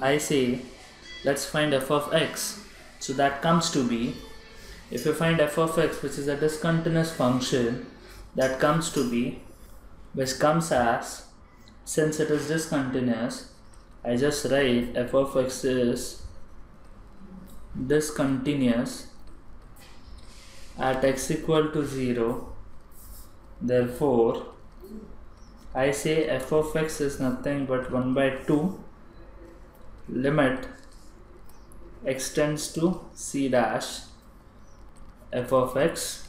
I say let's find f of x. So that comes to be if you find f of x which is a discontinuous function that comes to be which comes as since it is discontinuous I just write f of x is discontinuous at x equal to 0 therefore I say f of x is nothing but 1 by 2 limit extends to c dash f of x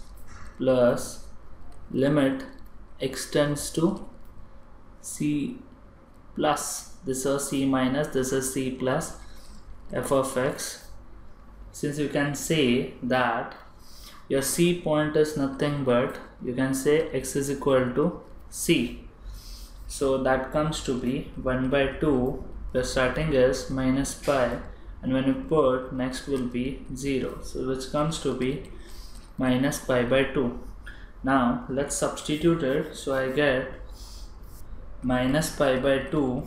plus limit extends to c plus. This is c minus this is c plus f of x. Since you can say that your c point is nothing but you can say x is equal to c. So that comes to be 1 by 2 the starting is minus pi and when you put next will be 0 so which comes to be minus pi by 2 now let's substitute it. So I get minus pi by 2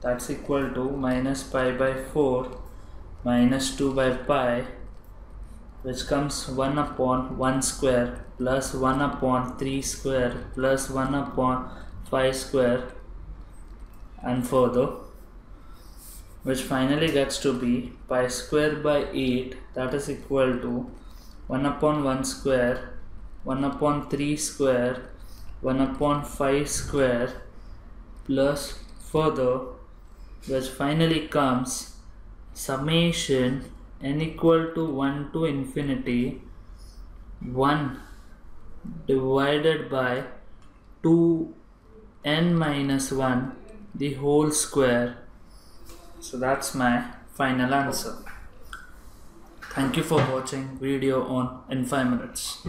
that's equal to minus pi by 4 minus 2 by pi which comes 1 upon 1 square plus 1 upon 3 square plus 1 upon 5 square and further which finally gets to be pi square by 8 that is equal to 1 upon 1 square 1 upon 3 square 1 upon 5 square plus further which finally comes summation n equal to 1 to infinity 1 divided by 2 n minus 1 the whole square so that's my final answer. Thank you for watching video on in 5 minutes